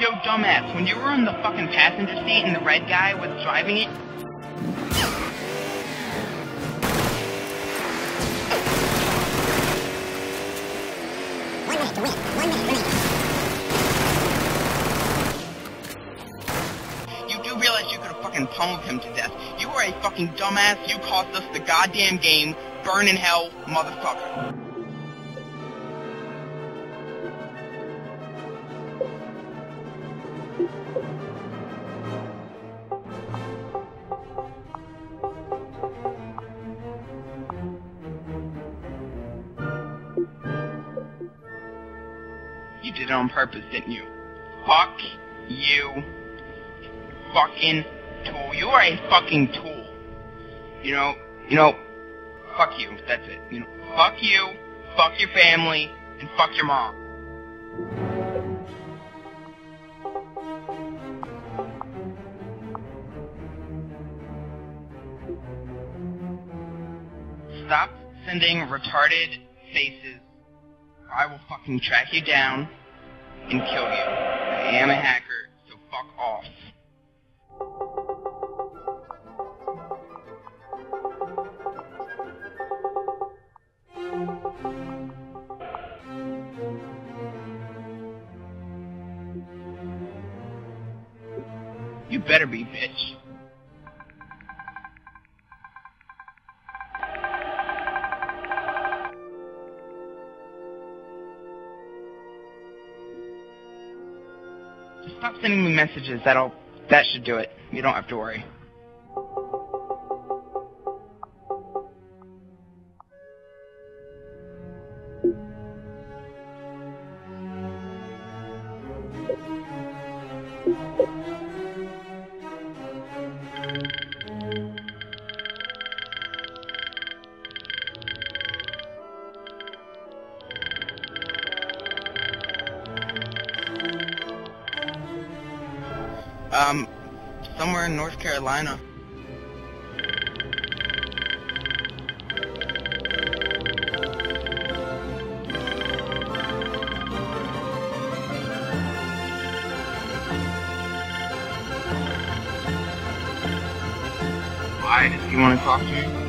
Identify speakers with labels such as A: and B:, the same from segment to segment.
A: Yo, dumbass, when you were in the fucking passenger seat and the red guy was driving it, you do realize you could have fucking pummeled him to death. You were a fucking dumbass, you cost us the goddamn game, burn in hell, motherfucker. You did it on purpose, didn't you? Fuck you. Fucking tool. You are a fucking tool. You know, you know, fuck you. That's it. You know, fuck you, fuck your family, and fuck your mom. Stop sending retarded faces I will fucking track you down and kill you. I am a hacker, so fuck off. You better be, bitch. Just stop sending me messages. That'll that should do it. You don't have to worry. Um, somewhere in North Carolina. Why? Does he want to talk to me?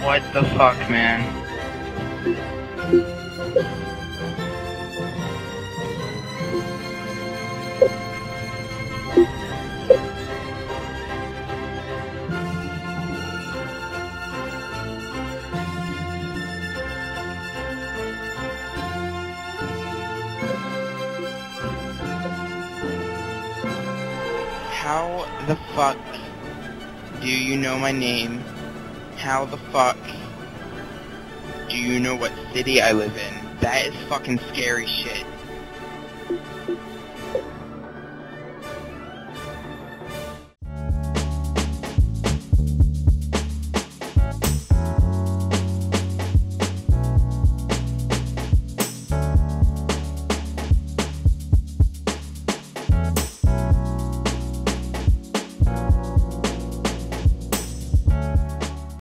A: What the fuck, man? How the fuck do you know my name? How the fuck do you know what city I live in? That is fucking scary shit.